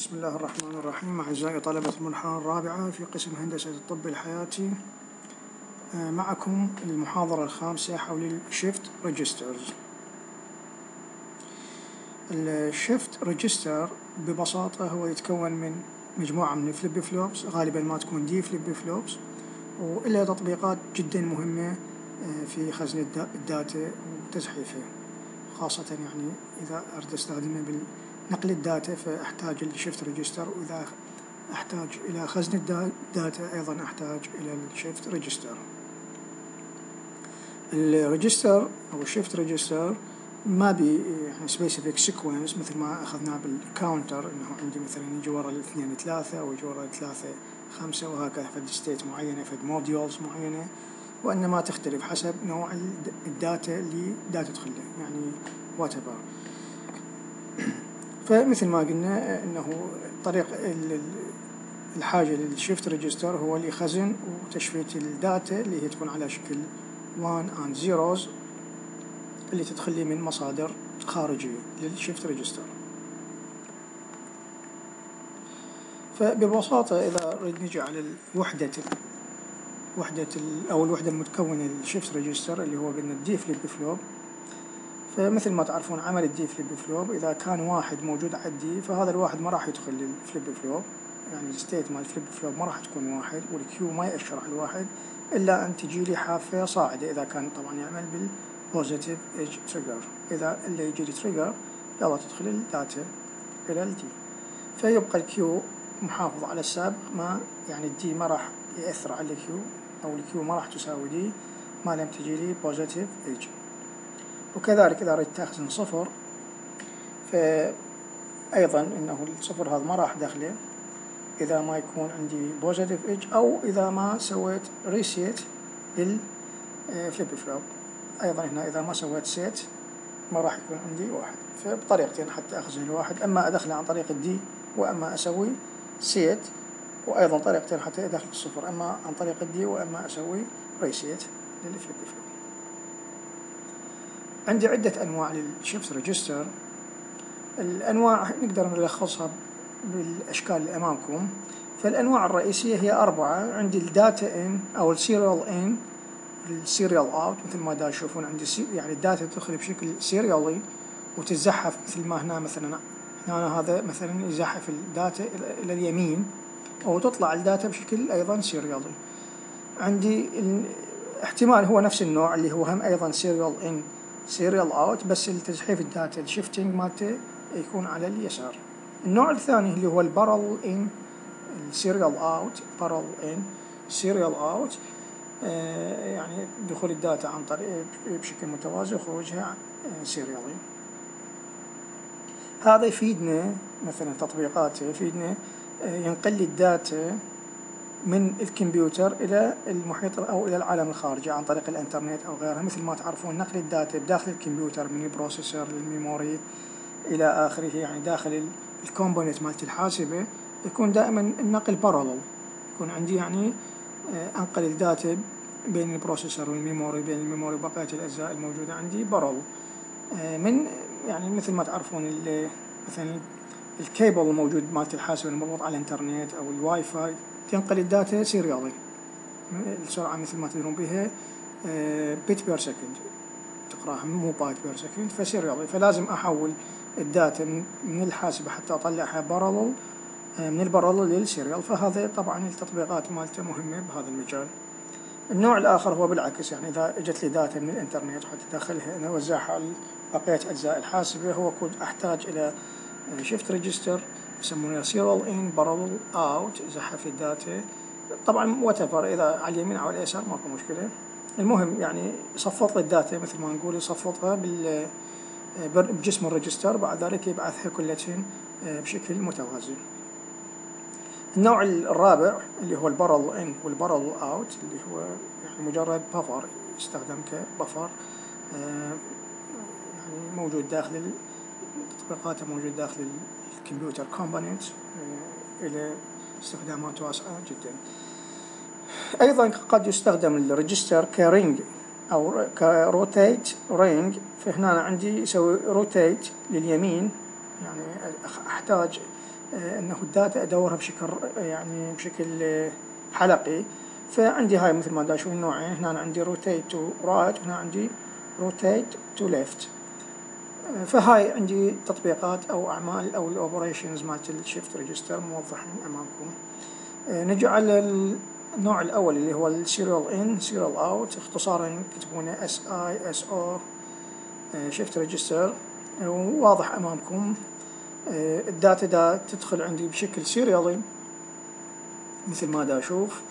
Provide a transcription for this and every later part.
بسم الله الرحمن الرحيم. أعزائي طلبة المرحلة الرابعة في قسم هندسة الطب الحياتي آه، معكم المحاضرة الخامسة حول ال shift registers. ال shift register ببساطة هو يتكون من مجموعة من ال flip flops غالبا ما تكون D flip flops وإلها تطبيقات جدا مهمة آه، في خزن ال data وتزحيفه خاصة يعني إذا أريد أستخدمه نقل ال data فأحتاج ال shift register وإذا أحتاج إلى خزن ال data أيضا أحتاج إلى ال shift register ال register أو ال shift register ما بي يعني specific sequence مثل ما أخذناه بال counter إنه عندي مثلا يجي ورا الاثنين ثلاثة أو يجي ورا الثلاثة خمسة وهكذا فد state معينة فد modulus معينة وإنما تختلف حسب نوع ال data اللي دا تدخله يعني what فمثل ما قلنا إنه طريق الحاجة لل shift register هو اللي يخزن وتشفيت ال data اللي هي تكون على شكل 1 and zeros اللي تدخل لي من مصادر خارجية لل shift register. فببساطة إذا نريد نجي على الوحدة وحدة أو الوحدة المتكونة لل shift register اللي هو قلنا ال D flip flop. فمثل ما تعرفون عمل ال D flip flop إذا كان واحد موجود على ال D فهذا الواحد ما راح يدخل لل flip flop. يعني ال state مال ال flip flop ما راح تكون واحد وال Q ما يأشر على الواحد إلا أن تجي لي حافة صاعدة إذا كان طبعا يعمل بال positive edge trigger إذا اللي يجي لي trigger يلا تدخل ال data إلى ال D. فيبقى ال Q محافظ على السابق ما يعني ال D ما راح يأثر على ال Q أو الكيو ما راح تساوي D ما لم تجي لي positive edge وكذلك إذا أردت أخزن صفر فأيضا إنه الصفر هذا ما راح دخله إذا ما يكون عندي positive edge أو إذا ما سويت reset لل flip flop أيضا هنا إذا ما سويت set ما راح يكون عندي واحد. فبطريقتين حتى أخزن الواحد. أما أدخله عن طريق ال D وأما أسوي set وأيضا طريقتين حتى أدخل الصفر. أما عن طريق ال D وأما أسوي reset لل flip flop عندي عدة أنواع لل shift register. الأنواع نقدر نلخصها بالأشكال اللي أمامكم. فالأنواع الرئيسية هي أربعة. عندي ال data in أو ال serial in ال serial out مثل ما دا تشوفون عندي يعني ال data تدخل بشكل serial ي وتتزحف مثل ما هنا مثلا. هنا هذا مثلا يزحف ال data إلى اليمين أو تطلع ال data بشكل أيضا serial ي عندي احتمال هو نفس النوع اللي هو هم أيضا serial in serial out بس التزحيف ال data. ال shifting مالته يكون على اليسار. النوع الثاني اللي هو ال parallel in ال serial out parallel in. serial out يعني دخول ال data عن طريق بشكل متوازي وخروجها serial ي هذا يفيدنا مثلا تطبيقاته يفيدنا آه، ينقل لي ال data من الكمبيوتر إلى المحيط أو إلى العالم الخارجي عن طريق الإنترنت أو غيرها مثل ما تعرفون نقل ال data بداخل الكمبيوتر من ال processor لل memory إلى آخره يعني داخل ال component مالت الحاسبة يكون دائما النقل parallel يكون عندي يعني آه، أنقل الداتا بين البروسيسور والميموري بين الميموري وبقية الأجزاء الموجودة عندي parallel آه، من يعني مثل ما تعرفون مثلا الكيبل الموجود مالت الحاسبة المربوط على الإنترنت أو الواي فاي تنقل ال data serial ي السرعة مثل ما تدرون بها bit per second تقراها مو byte per second ف serial ي فلازم أحول ال data من الحاسبة حتى أطلعها parallel آه، من ال parallel لل serial فهذا طبعا التطبيقات مالته مهمة بهذا المجال. النوع الآخر هو بالعكس يعني إذا إجت لي data من الإنترنت حتى أدخلها أنا أوزعها على بقية أجزاء الحاسبة. هو كود أحتاج إلى shift register يسمونها serial in parallel out زحف ال data طبعا what إذا على اليمين أو على اليسار ماكو مشكلة. المهم يعني صفط لي ال data مثل ما نقول يصفطها بال بجسم ال register بعد ذلك يبعثها كلتين بشكل متوازي النوع الرابع اللي هو ال parallel in وال parallel out اللي هو يعني مجرد buffer يستخدم ك buffer آه، يعني موجود داخل تطبيقاته موجود داخل ال computer component آه، إلى استخدامات واسعة جدا أيضا قد يستخدم ال register ك ring أو ك rotate ring فهنا عندي يسوي rotate لليمين يعني أحتاج انه ال data ادورها بشكل يعني بشكل حلقي. فعندي هاي مثل ما دا أشوف النوعين هنا عندي rotate to right وهنا عندي rotate to left. فهاي عندي تطبيقات أو أعمال أو ال operations مالت ال shift register موضحين أمامكم. نجي على النوع الأول اللي هو ال serial in serial out. اختصارا يكتبونه SISO shift register. واضح أمامكم. ال data دا تدخل عندي بشكل serial ي مثل ما دا أشوف.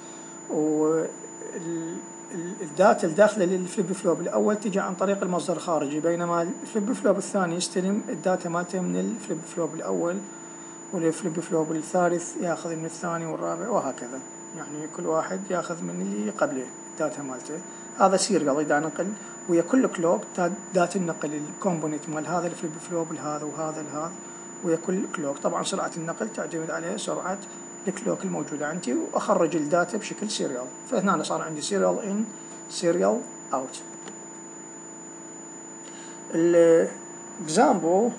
وال data الداخلة لل flip flop. الأول تجي عن طريق المصدر الخارجي بينما ال flip flop الثاني يستلم ال data مالته من ال flip flop الأول وال flip flop الثالث ياخذ من الثاني والرابع وهكذا. يعني كل واحد ياخذ من اللي قبله ال data مالته. هذا serial اذا نقل. ويا كل clock data النقل ال component مال هذا ال flip flop لهذا وهذا لهذا. ويا كل clock طبعا سرعة النقل تعتمد على سرعة ال clock الموجودة عندي وأخرج ال data بشكل serial فهنا صار عندي serial in serial out example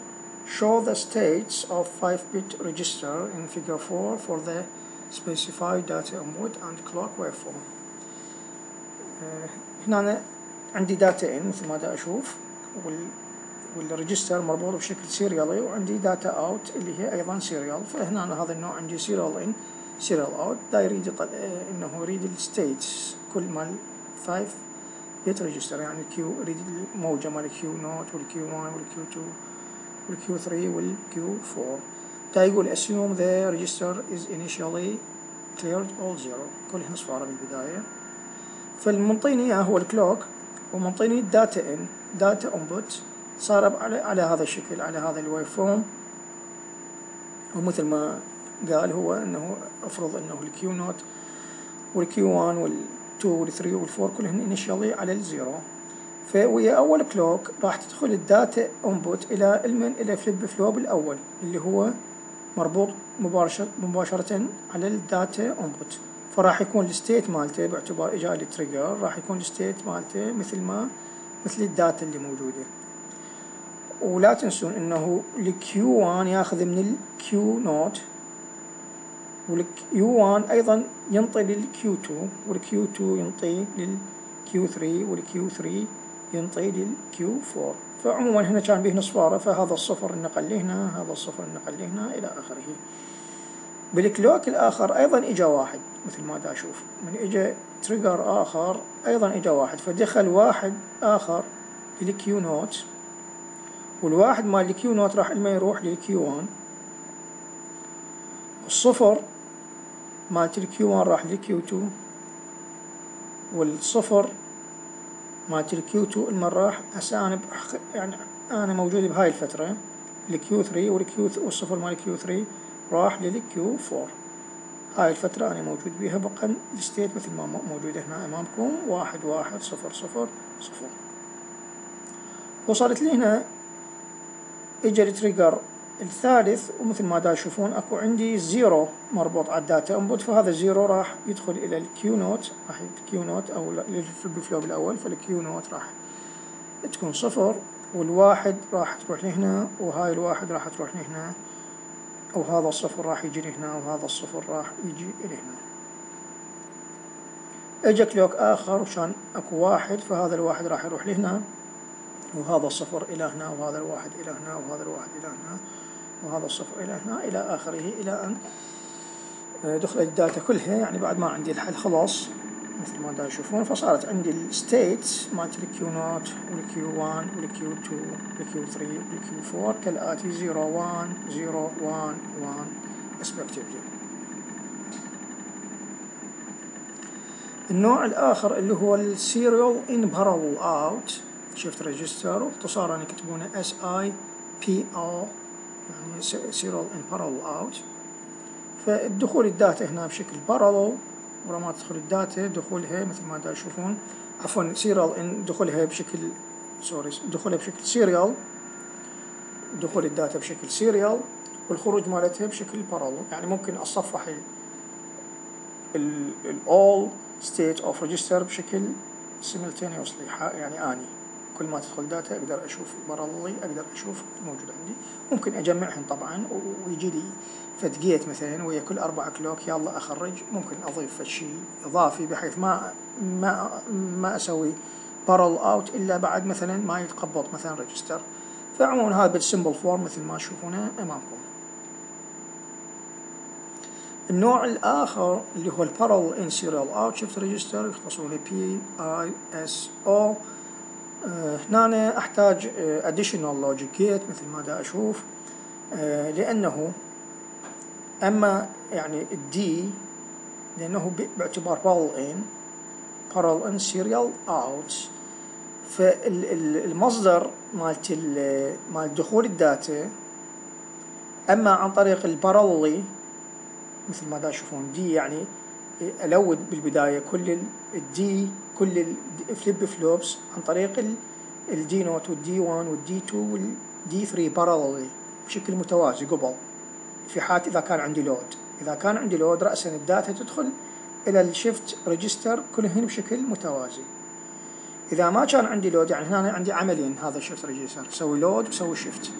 show the states of 5-bit register in figure 4 for the specified data input and clock waveform. هنا عندي data in مثل ما دا أشوف. وال وال register مربوط بشكل serial ي وعندي data out اللي هي أيضا serial فهنا هذا النوع عندي serial in serial out دا يريد إنه يريد ال states كل مال 5 bit register يعني ال Q يريد الموجة مال الكيو نوت والكيو 1 والكيو 2 والكيو 3 والكيو 4 دا يقول assume the register is initially cleared all zero. كلهن صفارا بالبداية. فالمنطيني هو ال clock ومنطيني ال data in data input صار على, هذا الشكل على هذا ال waveform ومثل ما قال هو إنه أفرض إنه ال Q naught وال Q 1 وال2 وال3 وال4 كلهن initially على ال zero فويا أول clock راح تدخل ال data input إلى المن إلى flip flop الأول اللي هو مربوط مباشرة مباشرة على ال data input فراح يكون ال state مالته باعتبار اجا لي trigger راح يكون ال state مالته مثل ما مثل ال data اللي موجودة. ولا تنسون إنه ال Q 1 ياخذ من ال Q naught وال Q 1 أيضا ينطي لل Q 2 وال Q 2 ينطي لل Q 3 وال Q 3 ينطي لل Q 4 فعموما هنا كان بيهن صفارة فهذا الصفر النقل لهنا هذا الصفر النقل لهنا إلى آخره. بال clock الآخر أيضا إجا واحد مثل ما دا أشوف. من إجا trigger آخر أيضا إجا واحد فدخل واحد آخر لل Q naught والواحد مال ال Q naught راح لما يروح لل Q 1 الصفر مالت ال Q 1 راح لل Q 2 والصفر مالت ال Q 2 لما راح هسه أنا يعني أنا موجود بهاي الفترة. ال Q 3 وال Q والصفر مال ال Q 3 راح لل Q 4 هاي الفترة أنا موجود بيها بقى ال state مثل ما موجودة هنا أمامكم. واحد واحد صفر صفر صفر. وصلت لي هنا اجى ال trigger الثالث ومثل ما دا تشوفون أكو عندي zero مربوط على ال data input فهذا ال zero راح يدخل إلى ال Q naught راح ال Q naught أو لل flop الأول فال Q naught راح تكون صفر والواحد راح تروح لهنا وهاي الواحد راح تروح لهنا وهذا الصفر راح يجي لهنا وهذا الصفر راح يجي لهنا. اجى clock آخر وكان أكو واحد فهذا الواحد راح يروح لهنا. وهذا الصفر إلى هنا وهذا الواحد إلى هنا وهذا الواحد إلى هنا وهذا الصفر إلى هنا إلى آخره إلى أن دخلت ال data كلها. يعني بعد ما عندي الحل خلاص مثل ما دا تشوفون فصارت عندي ال states مالت ال Q naught وال Q 1 وال Q 2 وال Q 3 وال Q 4 كالآتي 0 1 0 1 1 respectively. النوع الآخر اللي هو ال serial in parallel out shift register واختصارا يكتبونه SIPO يعني serial in parallel out فالدخول ال data هنا بشكل parallel ورا ما تدخل ال data دخولها مثل ما تشوفون عفوا serial in دخولها بشكل sorry دخولها بشكل serial دخول ال data بشكل serial والخروج مالتها بشكل parallel يعني ممكن أصفح ال all state of register بشكل simultaneously يعني آني. كل ما تدخل data أقدر أشوف parallel ي أقدر أشوف الموجود عندي. ممكن أجمعهم طبعا ويجي لي فد gate مثلا ويا كل أربع clock يلا أخرج. ممكن أضيف شيء إضافي بحيث ما ما ما أسوي parallel out إلا بعد مثلا ما يتقبض مثلا register فعموما هذا بال simple form مثل ما تشوفونه أمامكم. النوع الآخر اللي هو ال parallel in serial out shift register يختصرونه بي اي اس أو هنا أحتاج additional logic gate مثل ما دا أشوف. آه، لأنه أما يعني ال D لأنه باعتبار parallel in parallel in serial out فالمصدر مالت مال دخول ال data أما عن طريق ال parallel ي مثل ما دا تشوفون دي يعني ال load بالبداية كل ال D كل ال flip flops عن طريق الدي نوت والدي 1 والدي 2 والدي 3 باراللي بشكل متوازي قبل. في حالة إذا كان عندي load إذا كان عندي load رأسا ال data تدخل إلى ال shift register كلهن بشكل متوازي. إذا ما كان عندي load يعني هنا عندي عملين هذا ال shift register سوي load وسوي shift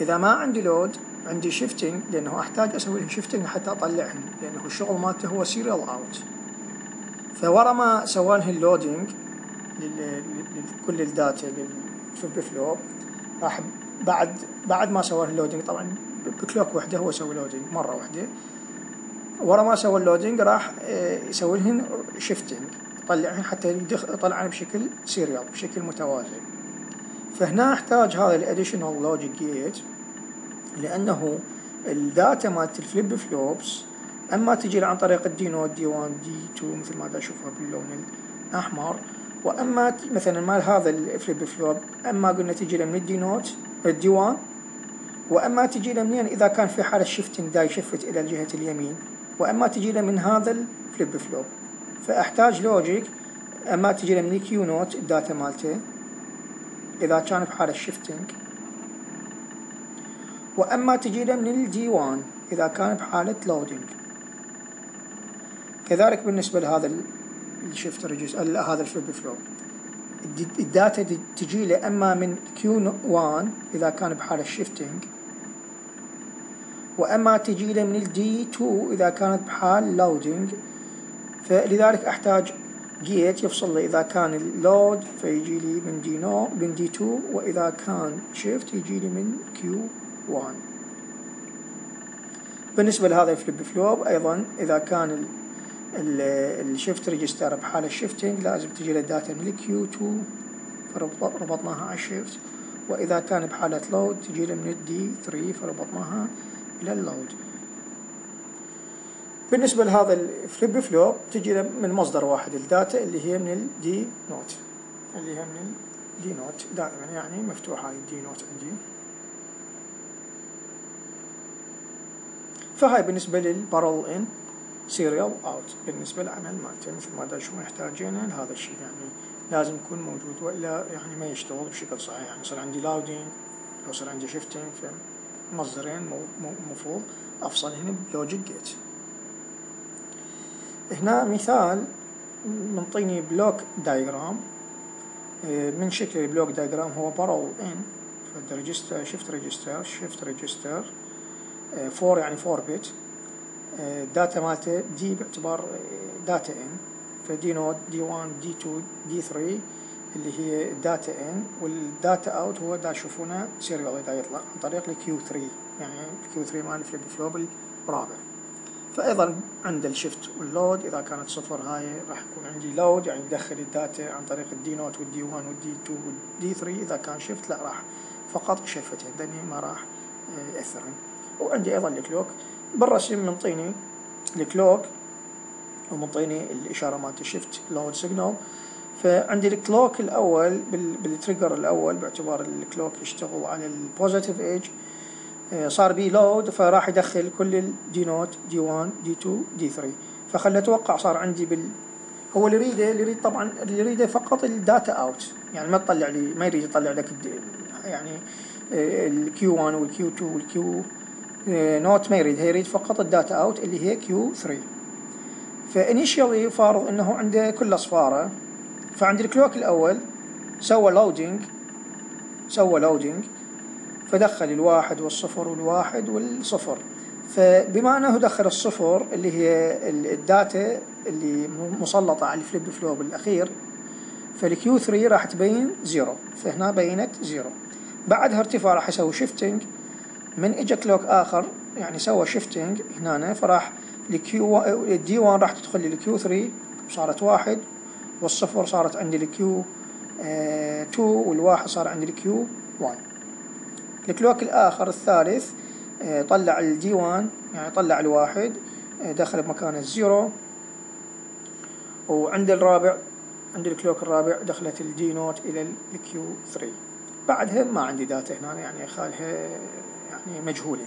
إذا ما عندي load عندي shifting لأنه أحتاج أسوي لهم shifting حتى أطلعهم لأنه الشغل مالته هو serial out فورا ما سوى لهم ال loading لكل ال data لل flip flop راح بعد بعد ما سوى ال loading طبعا ب clock وحدة هو سوى loading مرة واحدة ورا ما سوى ال loading راح آه، يسوي لهم shifting يطلعهم حتى يطلعهم بشكل serial بشكل متوازي فهنا أحتاج هذا ال additional logic gate لأنه ال data مالت ال flip flops أما تجي عن طريق ال D naught D 1 D 2 مثل ما تشوفها باللون الأحمر. وأما مثلا مال هذا ال flip flop أما قلنا تجي من ال D naught ال D 1 وأما تجي له منين؟ إذا كان في حالة shifting دا يشفت إلى الجهة اليمين. وأما تجي له من هذا ال flip flop. فأحتاج logic أما تجي له من ال Q naught ال data مالته إذا كان بحاله shifting وأما تجي له من ال D 1 إذا كان بحالة loading. كذلك بالنسبة لهذا ال shift register هذا ال flip flop ال data تجي له أما من Q 1 إذا كان بحالة shifting وأما تجي له من ال D 2 إذا كانت بحال loading فلذلك أحتاج gate يفصل لي إذا كان ال load فيجي لي من D naught من D 2 وإذا كان shift يجي لي من Q 1 بالنسبة لهذا ال flip flop أيضا إذا كان ال shift register بحال ال shifting لازم تجي له data من ال Q 2 فربطناها على ال shift. وإذا كان بحالة load تجي من ال D 3 فربطناها إلى ال load بالنسبة لهذا ال flip flop تجي من مصدر واحد ال data اللي هي من ال D naught اللي هي من ال D naught دائما يعني مفتوحة ال D naught عندي. فهاي بالنسبة لل parallel in serial out بالنسبة للعمل مالته مثل ما شو محتاجينه لهذا الشيء يعني لازم يكون موجود. وإلا يعني ما يشتغل بشكل صحيح. يعني يصير عندي loading لو صار عندي shifting فمصدرين المفروض أفصل هنا ب logic gate. هنا مثال منطيني block diagram. من شكل ال block diagram هو parallel in فال register shift register shift register. 4 يعني 4 bit ال data مالته D باعتبار data in ف D naught D 1 D 2 D 3 اللي هي data in وال data out هو دا تشوفونه serial دا يطلع عن طريق ال Q 3 يعني ال Q 3 مال ال flip flop الرابع. فايضا عند ال shift وال load إذا كانت صفر هاي راح يكون عندي load يعني يدخل ال data عن طريق الدي نوت والدي 1 والدي 2 والدي 3 إذا كان shift لا راح فقط shifting دني ما راح ياثرن وعندي أيضا ال clock. بالرسم منطيني ال clock ومنطيني الإشارة مالت ال shift load signal فعندي ال clock الأول بال trigger الأول باعتبار ال clock يشتغل على ال positive edge صار بي load فراح يدخل كل ال D naught D 1 D 2 D 3 فخلى أتوقع صار عندي بال هو اللي يريده اللي يريد طبعا اللي يريده فقط ال data out يعني ما تطلع لي ما يريد يطلع لك يعني ال Q 1 وال Q 2 وال Q naught ما يريد يريد فقط ال data out اللي هي Q 3 ف initially فارض إنه عنده كل أصفاره. فعند ال clock الأول سوى loading سوى loading فدخل الواحد والصفر والواحد والصفر. فبما انه دخل الصفر اللي هي ال data اللي مسلطة على ال flip flop الأخير. فال Q 3 راح تبين zero فهنا بينت zero بعدها ارتفاع راح يسوي shifting من اجى clock آخر يعني سوى shifting هنا فراح ال Q ال D 1 راح تدخل لل Q 3 صارت واحد والصفر صارت عندي ال Q 2 والواحد صار عندي ال Q 1 ال clock الآخر الثالث آه، طلع ال D 1 يعني طلع الواحد آه، دخل بمكان ال zero. وعند الرابع عند ال clock الرابع دخلت ال D naught إلى ال Q 3 بعدها ما عندي data هنا يعني خالها يعني مجهولة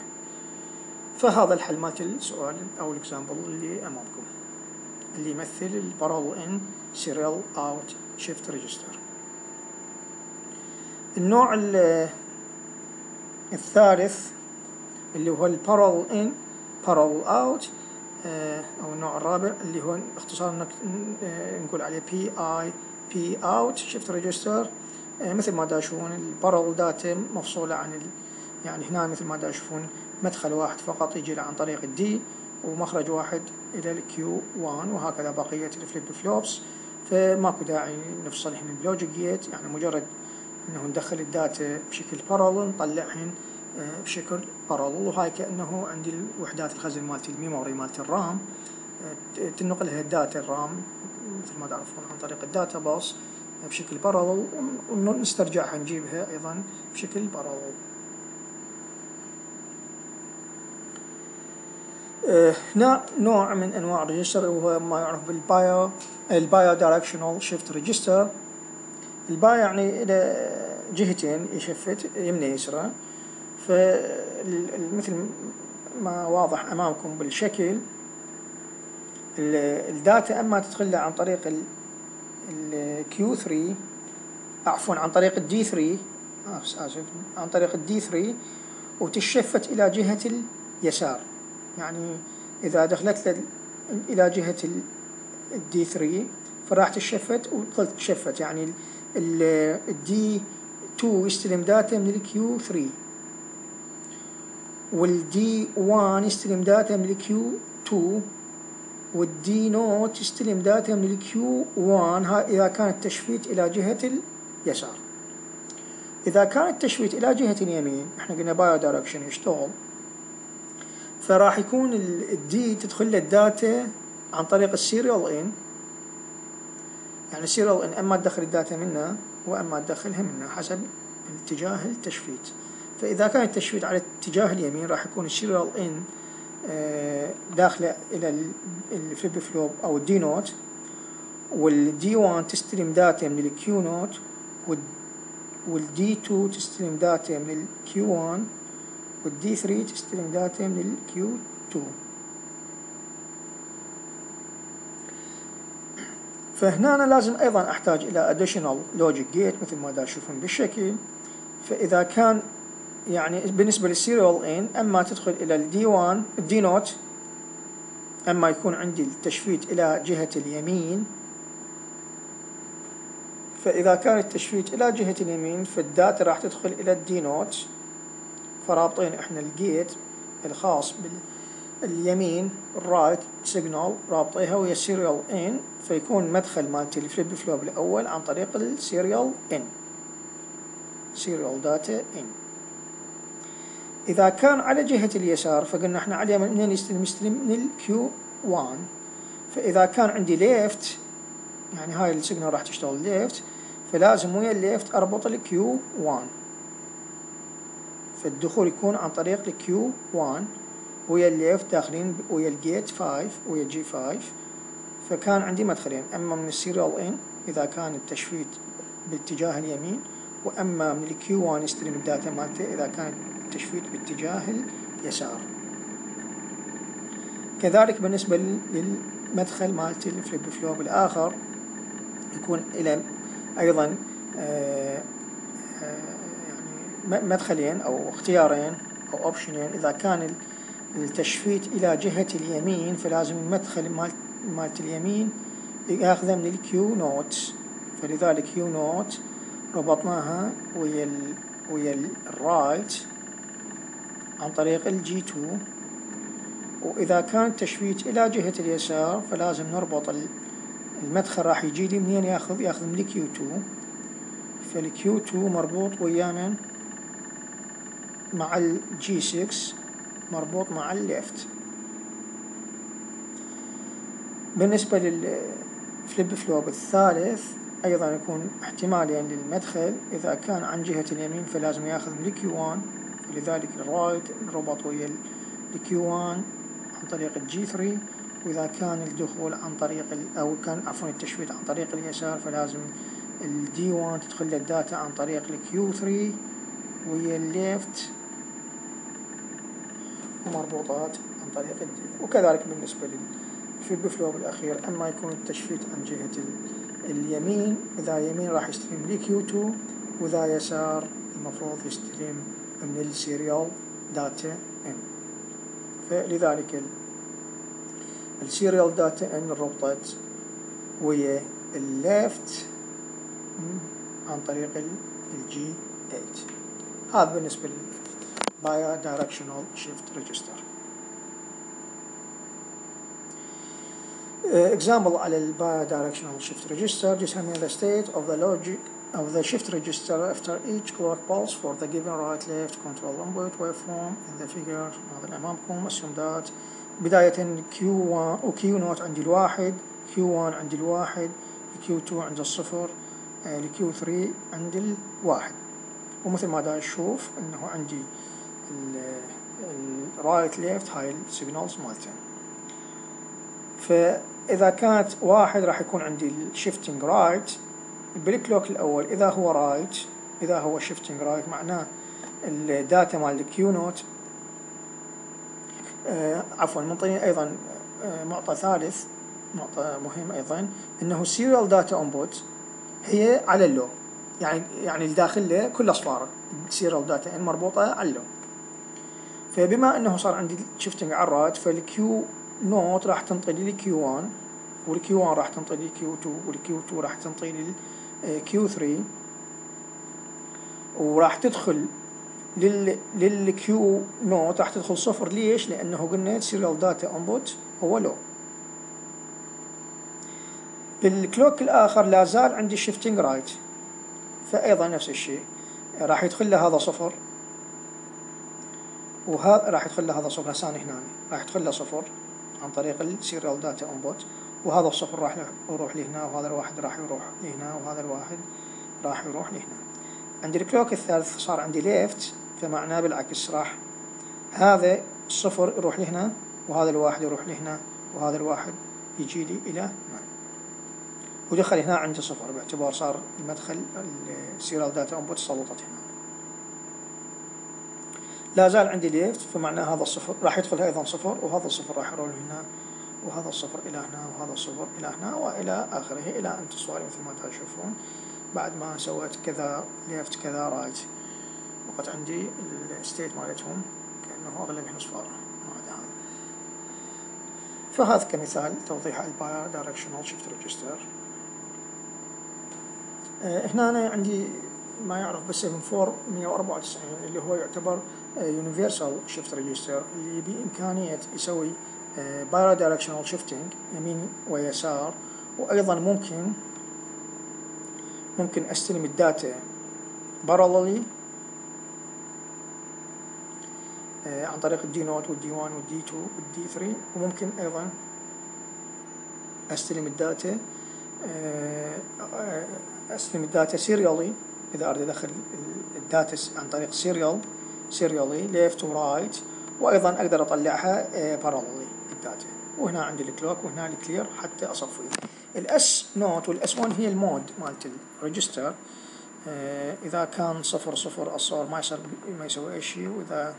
فهذا الحل مالت السؤال أو ال example اللي أمامكم اللي يمثل ال parallel in serial out shift register النوع الثالث اللي هو ال parallel in parallel out أو النوع الرابع اللي هو اختصار آه، نقول عليه P I P out shift register مثل ما تشوفون ال parallel data مفصولة عن. يعني هنا مثل ما تشوفون مدخل واحد فقط يجي عن طريق ال D ومخرج واحد إلى ال Q 1 وهكذا بقية ال flip flops فماكو داعي نفصلهن ب logic gate يعني مجرد إنه ندخل ال data بشكل parallel نطلعهن آه، بشكل parallel وهاي كأنه عندي الوحدات الخزن مالتي ال memory مالتي ال RAM آه، تنقلها ال data ال RAM مثل ما تعرفون عن طريق ال data bus بشكل parallel ونسترجعها نجيبها أيضا بشكل parallel هنا نوع من أنواع ال register وهو ما يعرف بال bi ال bi directional shift register. ال bi يعني إلى جهتين يشفت يمنى يسرى. فمثل ما واضح أمامكم بالشكل ال data أما تدخل عن طريق ال Q 3 عفوا عن طريق ال D 3 آسف عن طريق ال D 3 وتشفت إلى جهة اليسار يعني إذا دخلت إلى جهة ال D 3 فراح تشفت وتظل تشفت يعني ال D 2 يستلم data من ال Q 3 وال D 1 يستلم data من ال Q 2 وال D nought يستلم data من ال Q 1 إذا كان التشفيت إلى جهة اليسار إذا كان التشفيت إلى جهة اليمين إحنا قلنا bi-direction يشتغل. فراح يكون ال D تدخل له ال data عن طريق ال serial in. يعني ال serial in أما تدخل ال data منه وأما تدخلها منه حسب اتجاه التشفيت. فإذا كان التشفيت على اتجاه اليمين راح يكون ال serial in آه، داخلة إلى ال flip flop أو ال D nought. وال D 1 تستلم data من ال Q nought وال D 2 تستلم data من ال Q 1 وال D 3 تستلم data من ال Q 2 فهنا أنا لازم أيضا أحتاج إلى additional logic gate مثل ما تشوفون بالشكل. فإذا كان يعني بالنسبة لل serial in أما تدخل إلى ال D 1 ال D nought أما يكون عندي التشفيت إلى جهة اليمين. فإذا كان التشفيت إلى جهة اليمين فال data راح تدخل إلى ال D nought فرابطين إحنا ال gate الخاص باليمين ال right signal رابطيها ويا ال serial in فيكون مدخل مالتي ال flip flop الأول عن طريق ال serial in serial data in إذا كان على جهة اليسار فقلنا إحنا على منين يستلم؟ يستلم من ال Q 1 فإذا كان عندي left يعني هاي ال signal راح تشتغل left فلازم ويا ال left أربط ال Q 1 فالدخول يكون عن طريق ال Q 1 ويا ال left داخلين ويا ال gate 5 ويا ال G 5 فكان عندي مدخلين. أما من ال serial in إذا كان التشفيت باتجاه اليمين وأما من ال Q 1 يستلم ال data مالته إذا كان التشفيت باتجاه اليسار كذلك بالنسبة للمدخل مالت ال flip flop الآخر يكون إلى أيضا آه، آه، يعني مدخلين أو اختيارين أو option ين إذا كان التشفيت إلى جهة اليمين فلازم المدخل مالت اليمين يأخذه من ال Q nought فلذلك Q nought ربطناها ويا ال ويا ال right عن طريق ال G 2 وإذا كان التشفيت إلى جهة اليسار فلازم نربط المدخل راح يجي لي منين؟ ياخذ يأخذ من ال Q 2 فال Q 2 مربوط ويا من مع ال G 6 مربوط مع ال left بالنسبة لل flip flop الثالث أيضا يكون احتمالين للمدخل. إذا كان عن جهة اليمين فلازم ياخذ من ال Q 1 فلذلك ال right نربط ويا ال Q 1 عن طريق ال G 3 وإذا كان الدخول عن طريق أو كان عفوا التشفيت عن طريق اليسار فلازم ال D 1 تدخل ال data عن طريق ال Q 3 ويا ال left ومربوطات عن طريق ال D وكذلك بالنسبة لل flip flop الأخير أما يكون التشفيت عن جهة اليمين إذا يمين راح يستلم لي Q 2 وإذا يسار المفروض يستلم من ال serial data in فلذلك ال serial data in ربطت ويا ال left عن طريق ال G 8 هذا بالنسبة لل bidirectional shift register example على ال bidirectional shift register determine the state of the logic of the shift register after each clock pulse for the given right left control input waveform in the figure هذا أمامكم assume that بداية Q1 و Q nought عندي الواحد Q1 عندي الواحد Q2 عند الصفر ل Q3 عند الواحد ومثل ما دا نشوف انه عندي ال right left هاي ال signals مالته. فإذا كانت واحد راح يكون عندي ال shifting right بال clock الأول إذا هو right إذا هو shifting right معناه ال data مال ال Q nought آه عفوا منطيني أيضا آه معطى ثالث معطى مهم أيضا إنه ال serial data input هي على ال low. يعني يعني الداخل كل أصفاره. ال serial data in مربوطة على ال low. فبما أنه صار عندي shifting على ال right فال Q nought راح تنطي لي ال Q 1 وال Q 1 راح تنطي لي ال Q 2 وال Q 2 راح تنطي لي ال Q 3 وراح تدخل لل لل Q naught راح تدخل صفر. ليش؟ لأنه قلنا serial data input هو لو بال clock الآخر لا زال عندي shifting right فايضا نفس الشيء. راح يدخل له هذا صفر. وهذا راح يدخل له هذا صفر هسه هنا. راح يدخل له صفر عن طريق ال serial data input وهذا الصفر راح يروح لهنا وهذا الواحد راح يروح لهنا وهذا الواحد راح يروح لهنا. عند ال clock الثالث صار عندي left فمعناه بالعكس راح هذا الصفر يروح لهنا وهذا الواحد يروح لهنا وهذا الواحد يجي لي إلى هنا. ودخل هنا عندي صفر باعتبار صار المدخل ال serial data input سلطت هنا. لا زال عندي left فمعناه هذا الصفر راح يدخل أيضا صفر وهذا الصفر راح يروح هنا وهذا الصفر إلى هنا وهذا الصفر إلى هنا وإلى آخره إلى ان تصوري مثل ما تشوفون. بعد ما سويت كذا left كذا right وقت عندي ال state مالتهم كأنه اغلبهم اصفار هذا هذا. فهذا كمثال توضيح ال bidirectional shift register هنا أنا عندي ما يعرف بس 7494 اللي هو يعتبر universal shift register اللي بإمكانية يسوي bidirectional shifting يمين ويسار. وأيضا ممكن ممكن أستلم ال data parallelly عن طريق ال D naught وال D 1 وال D 2 وال D 3 وممكن أيضا أستلم ال data أستلم ال data serially إذا أريد ادخل ال data عن طريق serial serially left و right وأيضا أقدر أطلعها parallelly ال data. وهنا عندي ال clock وهنا ال clear حتى أصفي. ال S naught وال S 1 هي ال mode مالت ال register إذا كان صفر صفر الصور ما يصير ما يسوي أي شيء وإذا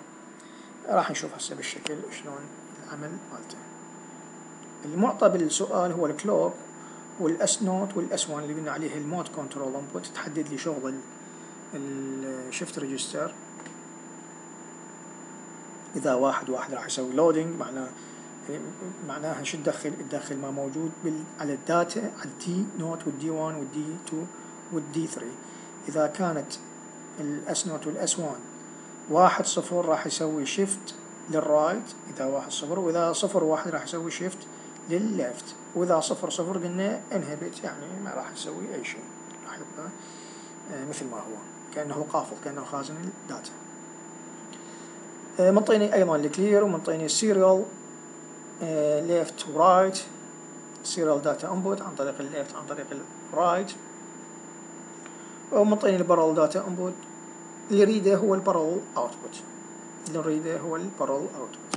راح نشوف هسه بالشكل شلون العمل مالته. المعطى بالسؤال هو ال clock وال S naught وال S 1 اللي قلنا عليه ال mode control input تحدد لي شغل ال shift register. إذا واحد واحد راح يسوي loading معناه معناها شو تدخل تدخل ما موجود بال على ال data على ال D naught وال D 1 وال D 2 وال D 3 إذا كانت ال S naught وال S one واحد صفر راح يسوي shift لل right إذا واحد صفر وإذا صفر واحد راح يسوي شيفت للليفت وإذا صفر صفر قلنا inhibit يعني ما راح يسوي أي شيء. راح يبقى آه، مثل ما هو. كأنه قافل كأنه خازن ال data. آه، منطيني أيضا ال clear ومنطيني ال serial left و right serial data input عن طريق ال left عن طريق ال right ومنطيني ال parallel data input اللي يريده هو ال parallel output اللي نريده هو ال parallel output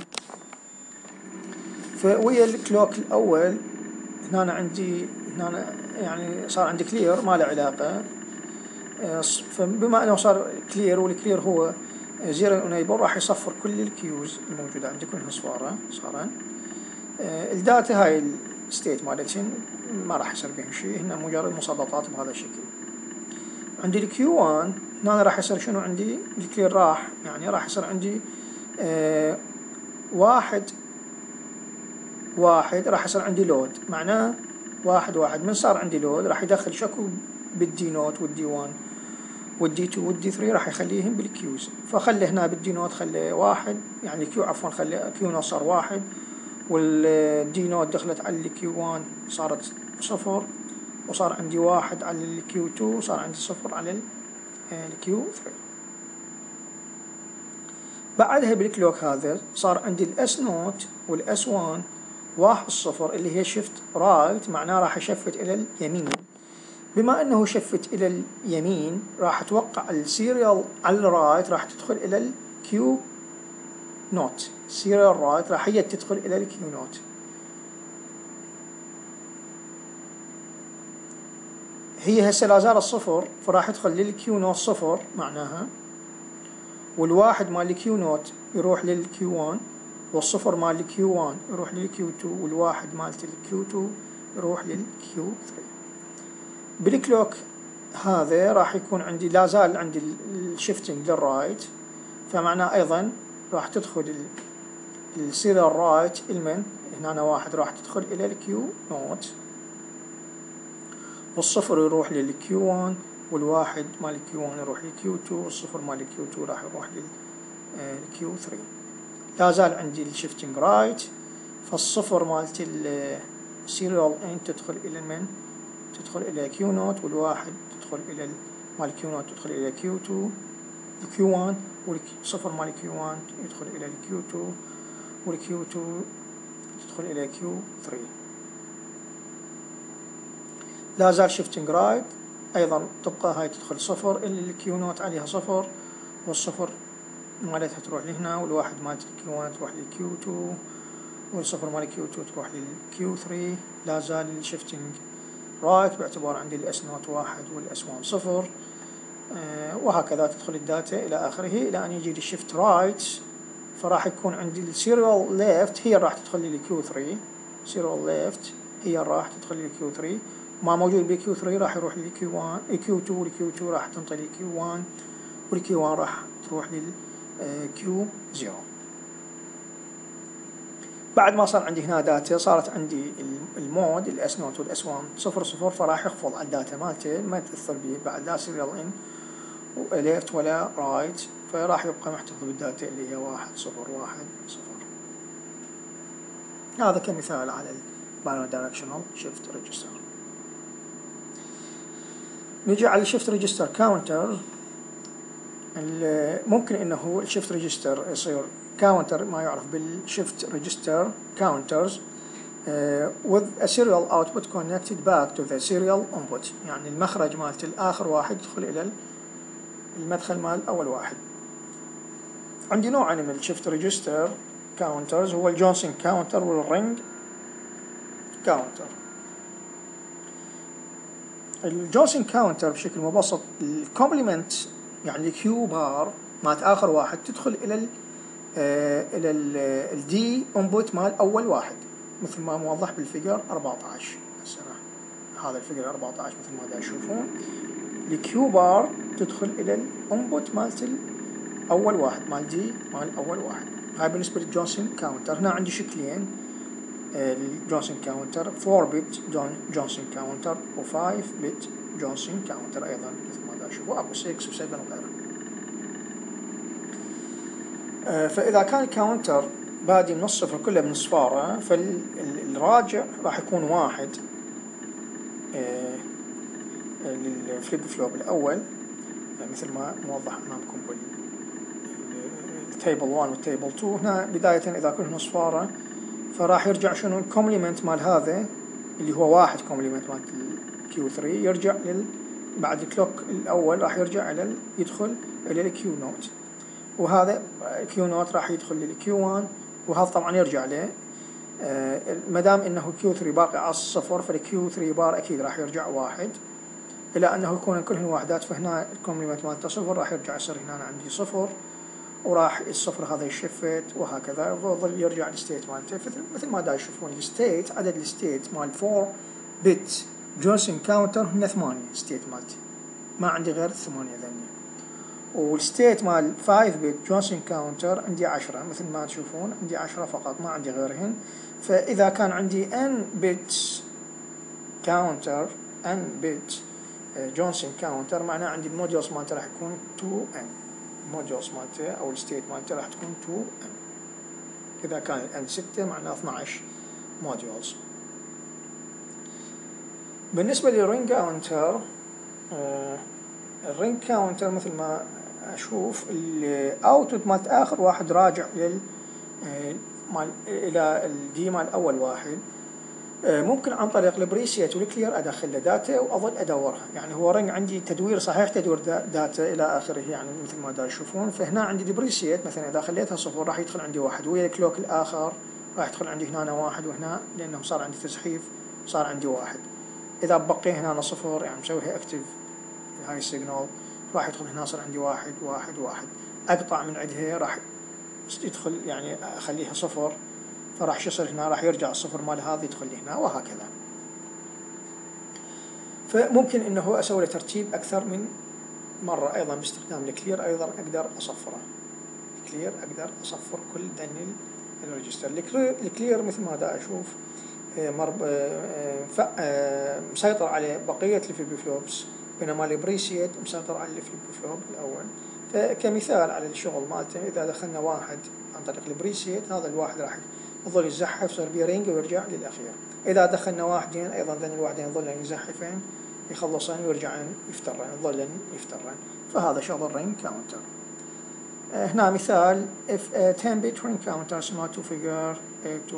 فويا ال clock الأول هنا أنا عندي هنا أنا يعني صار عندي clear ما له علاقة. آه، فبما أنه صار clear وال clear هو zero enable راح يصفر كل ال Qs الموجودة عندي كلها صفارة صار آه، ال data هاي ال state مالتهن ما راح يصير بهم شيء هن مجرد مسططات بهذا الشكل. عندي ال Q 1 هنا راح يصير شنو عندي؟ ال clear راح يعني راح يصير عندي آه واحد واحد راح يصير عندي load. معناه واحد واحد. من صار عندي load راح يدخل شكو بال D naught وال D 1 وال D 2 وال D 3 راح يخليهم بال Qs. فخلي هنا بال D naught خلي واحد يعني Q عفوا خلي Q naught صار واحد. وال D naught دخلت على ال Q 1 صارت صفر. وصار عندي واحد على ال Q 2 وصار عندي صفر على ال Q 3 بعدها بال clock هذا صار عندي ال S naught وال S 1 واحد صفر اللي هي shift right معناه راح أ shift إلى اليمين. بما إنه shift إلى اليمين راح أتوقع ال serial على ال right راح تدخل إلى ال Q naught serial right راح هي تدخل إلى ال Q naught هي هسه لا زالت صفر فراح يدخل لل Q naught صفر معناها. والواحد مال ال Q naught يروح لل Q 1 والصفر مال ال Q 1 يروح لل Q 2 والواحد مالت ال Q 2 يروح لل Q 3 بال clock هذا راح يكون عندي لا زال عندي ال shifting لل right فمعناه أيضا راح تدخل ال serial right المن هنا واحد راح تدخل إلى ال Q naught والصفر يروح لل Q 1 والواحد مال ال Q 1 يروح لل Q 2 والصفر مال ال Q 2 راح يروح لل Q 3 لا زال عندي ال shifting right فالصفر مالت ال serial in تدخل إلى من تدخل إلى Q naught والواحد تدخل إلى مال Q naught تدخل إلى Q 2 ال Q 1 والصفر مال Q 1 يدخل إلى ال Q 2 وال Q 2 تدخل إلى Q 3 لا زال shifting right أيضا تبقى هاي تدخل صفر ال Q naught عليها صفر والصفر مالتها تروح لهنا والواحد مالت ال Q 1 تروح لل Q 2 والصفر مال ال Q 2 تروح لل Q 3 لا زال ال shifting right باعتبار عندي ال S naught واحد وال S 1 صفر. آه وهكذا تدخل ال data إلى آخره. إلى أن يجي ال shift right فراح يكون عندي ال serial left هي راح تدخل لي ال Q 3 serial left هي راح تدخل لي ال Q 3 ما موجود بال Q 3 راح يروح لل Q 1 ال Q 2 وال Q 2 راح تنطي لل Q 1 وال Q 1 راح تروح لل Q 0 بعد ما صار عندي هنا data صارت عندي ال mode ال S naught وال S 1 صفر صفر فراح يحفظ على ال data مالته ما يتأثر به بعد لا serial in left ولا right فراح يبقى محتفظ بال data اللي هي واحد صفر واحد صفر. هذا كمثال على ال bidirectional shift register نجي على ال shift register counter ممكن إنه ال shift register يصير counter ما يعرف بال shift register counters with a serial output connected back to the serial input. يعني المخرج مالت الآخر واحد يدخل إلى المدخل مال أول واحد. عندي نوعين من الشيفت ريجستر كاونترز هو الجونسون كاونتر والرينج كاونتر الجونسون كاونتر بشكل مبسط ال complement يعني ال Q bar مالت آخر واحد تدخل إلى ال إلى ال D input مال أول واحد. مثل ما موضح بال figure 14 هسه هذا ال figure 14 مثل ما تشوفون ال Q bar تدخل إلى ال input مالت أول واحد مال D مال أول واحد. هاي بالنسبة لل Johnson counter هنا عندي شكلين. ال Johnson counter 4 bit Johnson counter و5 bit Johnson counter أيضا. شوفوا أكو 6 و7 وغيره آه، فإذا كان ال counter بادي من الصفر كله من صفاره فالراجع راح يكون واحد آه، لل flip-flop الأول. مثل ما موضح أمامكم بال table 1 وال table 2 هنا بداية إذا كنا صفارة فراح يرجع شنو؟ ال complement مال هذا اللي هو واحد complement مال Q 3 يرجع لل بعد ال clock الأول راح يرجع إلى يدخل إلى ال Q naught وهذا Q naught راح يدخل لل Q 1 وهذا طبعا يرجع له آه، ما دام إنه Q 3 باقي على الصفر فال Q 3 بار أكيد راح يرجع واحد. إلى أنه يكون كلهن واحدات فهنا ال complement مالته صفر راح يرجع يصير هنا عندي صفر. وراح الصفر هذا ي shift وهكذا. وظل يرجع ال state مالته. مثل ما دا تشوفون الستيت عدد ال state مال 4 bit Johnson counter هن ثمانية state مالتي ما عندي غير الثمانية ذني. وال state مال 5 bit Johnson counter عندي 10 مثل ما تشوفون عندي 10 فقط ما عندي غيرهن. فإذا كان عندي n bit counter n bit Johnson counter معناه عندي ال modulus مالته راح يكون 2n ال modulus مالته أو ال state مالته راح تكون 2n إذا كان n 6 معناه 12 modulus بالنسبة لل ring counter ال ring counter مثل ما أشوف ال output مالت آخر واحد راجع لل آه، مال إلى ال D مال أول واحد. آه، ممكن عن طريق ال preset وال clear ادخل له data وأظل أدورها. يعني هو ring عندي تدوير صحيح تدوير data إلى آخره يعني مثل ما دا تشوفون فهنا عندي ال preset مثلا إذا خليتها صفر راح يدخل عندي واحد. ويا ال clock الآخر راح يدخل عندي هنا واحد وهنا لأنه صار عندي تزحيف صار عندي واحد. إذا بقي هنا صفر يعني مسويها active هاي ال signal راح يدخل هنا صار عندي واحد واحد واحد. اقطع من عندها راح يدخل يعني أخليها صفر فراح شو يصير هنا؟ راح يرجع الصفر مال هذا يدخل لي هنا وهكذا. فممكن إنه أسوي له ترتيب أكثر من مرة أيضا باستخدام ال clear أيضا أقدر أصفره. ال clear أقدر أصفر كل دن ال register ال clear مثل ما دا أشوف مرب... آه، آه، مسيطر على بقية ال flip-flops بينما ال preset مسيطر على ال flip-flop الأول. فكمثال على الشغل مالته إذا دخلنا واحد عن طريق ال preset هذا الواحد راح يظل يزحف يصير ب ring ويرجع للأخير. إذا دخلنا واحدين أيضا ذن الواحدين يظلن يزحفين يخلصن ويرجعن يفترن يظلن يفترن. فهذا شغل ال ring counter هنا مثال if a 10 bit ring counter similar to figure 8 to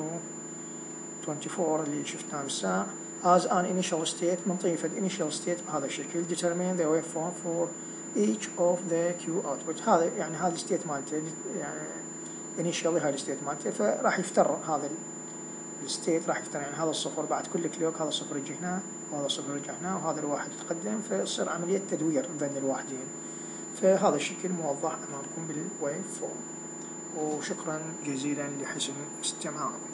24 اللي شفناه بالساعة as an initial state منطية initial state بهذا الشكل determine the waveform for each of the Q output. هذا يعني هذا ال state مالته يعني initially هاي ال state مالته فراح يفتر هذا ال state راح يفتر يعني هذا الصفر بعد كل clock هذا الصفر يجي هنا وهذا الصفر يرجع هنا وهذا الواحد يتقدم فيصير عملية تدوير بين الواحدين فهذا الشكل موضح أمامكم بال waveform وشكرا جزيلا لحسن استماعكم